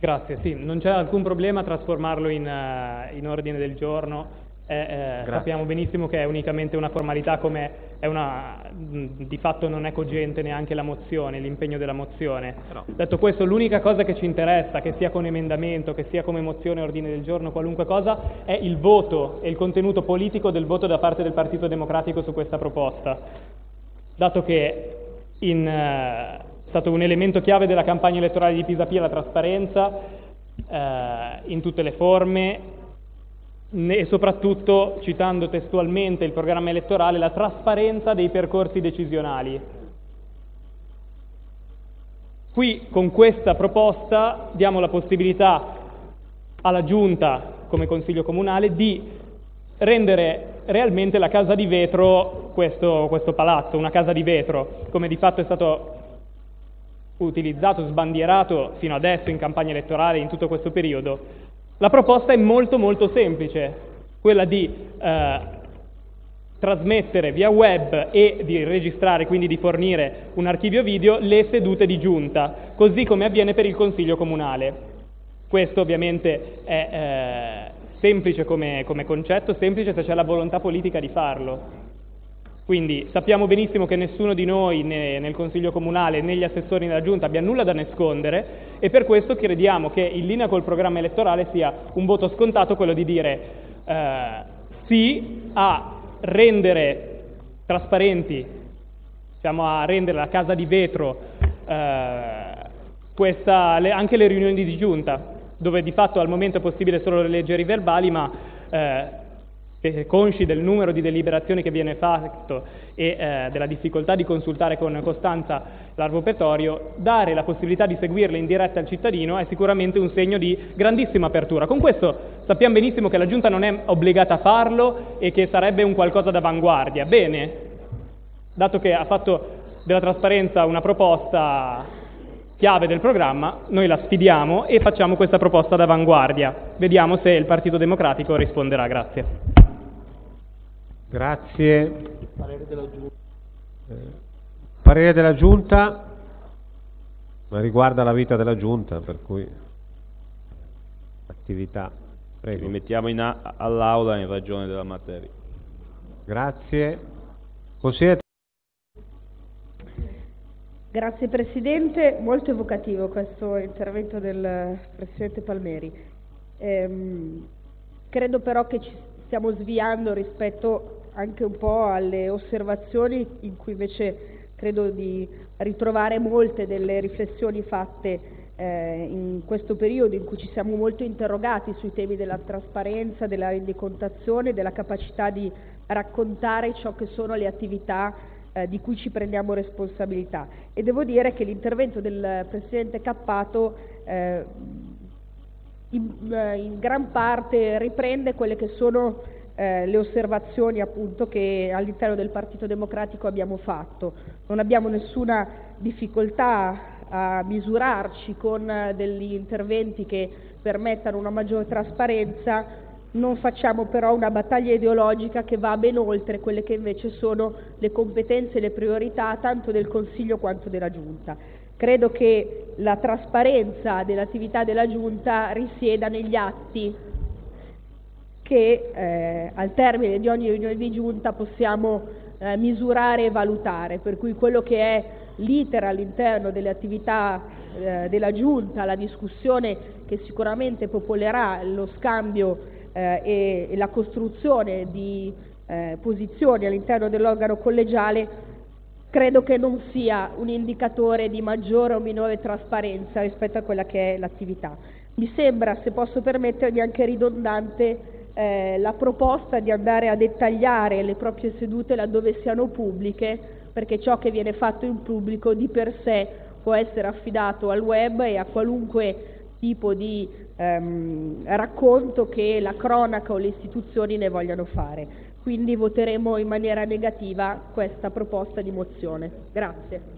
Grazie, sì, non c'è alcun problema a trasformarlo in, uh, in ordine del giorno. Eh, eh, sappiamo benissimo che è unicamente una formalità, come una, di fatto non è cogente neanche la mozione, l'impegno della mozione. No. Detto questo, l'unica cosa che ci interessa, che sia con emendamento, che sia come mozione, ordine del giorno, qualunque cosa, è il voto e il contenuto politico del voto da parte del Partito Democratico su questa proposta. Dato che in, uh, è stato un elemento chiave della campagna elettorale di Pisapia la trasparenza eh, in tutte le forme e soprattutto, citando testualmente il programma elettorale, la trasparenza dei percorsi decisionali. Qui con questa proposta diamo la possibilità alla Giunta come Consiglio Comunale di rendere realmente la casa di vetro questo, questo palazzo, una casa di vetro, come di fatto è stato utilizzato, sbandierato fino adesso in campagna elettorale, in tutto questo periodo, la proposta è molto molto semplice, quella di eh, trasmettere via web e di registrare, quindi di fornire un archivio video, le sedute di giunta, così come avviene per il Consiglio Comunale. Questo ovviamente è eh, semplice come, come concetto, semplice se c'è la volontà politica di farlo. Quindi sappiamo benissimo che nessuno di noi né nel Consiglio Comunale né gli assessori nella Giunta abbia nulla da nascondere e per questo crediamo che in linea col programma elettorale sia un voto scontato quello di dire eh, sì a rendere trasparenti, diciamo a rendere la casa di vetro eh, questa, le, anche le riunioni di giunta, dove di fatto al momento è possibile solo leggere i verbali, ma eh, consci del numero di deliberazioni che viene fatto e eh, della difficoltà di consultare con costanza l'arbo petrolio, dare la possibilità di seguirle in diretta al cittadino è sicuramente un segno di grandissima apertura. Con questo sappiamo benissimo che la Giunta non è obbligata a farlo e che sarebbe un qualcosa d'avanguardia. Bene, dato che ha fatto della trasparenza una proposta chiave del programma, noi la sfidiamo e facciamo questa proposta d'avanguardia. Vediamo se il Partito Democratico risponderà. Grazie. Grazie. Parere della Giunta. Eh, parere della Giunta ma riguarda la vita della Giunta, per cui attività. Prego. Rimettiamo all'Aula in ragione della materia. Grazie. Consigliere. Grazie Presidente, molto evocativo questo intervento del Presidente Palmeri. Ehm, credo però che ci stiamo sviando rispetto anche un po' alle osservazioni in cui invece credo di ritrovare molte delle riflessioni fatte eh, in questo periodo in cui ci siamo molto interrogati sui temi della trasparenza, della rendicontazione, della capacità di raccontare ciò che sono le attività eh, di cui ci prendiamo responsabilità. E devo dire che l'intervento del Presidente Cappato eh, in, eh, in gran parte riprende quelle che sono eh, le osservazioni appunto che all'interno del Partito Democratico abbiamo fatto. Non abbiamo nessuna difficoltà a misurarci con eh, degli interventi che permettano una maggiore trasparenza, non facciamo però una battaglia ideologica che va ben oltre quelle che invece sono le competenze e le priorità tanto del Consiglio quanto della Giunta. Credo che la trasparenza dell'attività della Giunta risieda negli atti che eh, al termine di ogni riunione di Giunta possiamo eh, misurare e valutare, per cui quello che è l'iter all'interno delle attività eh, della Giunta, la discussione che sicuramente popolerà lo scambio eh, e, e, la costruzione di eh, posizioni all'interno dell'organo collegiale credo che non sia un indicatore di maggiore o minore trasparenza rispetto a quella che è l'attività. Mi sembra, se posso permettermi, anche ridondante eh, la proposta di andare a dettagliare le proprie sedute laddove siano pubbliche, perché ciò che viene fatto in pubblico di per sé può essere affidato al web e a qualunque tipo di ehm, racconto che la cronaca o le istituzioni ne vogliano fare quindi voteremo in maniera negativa questa proposta di mozione. Grazie.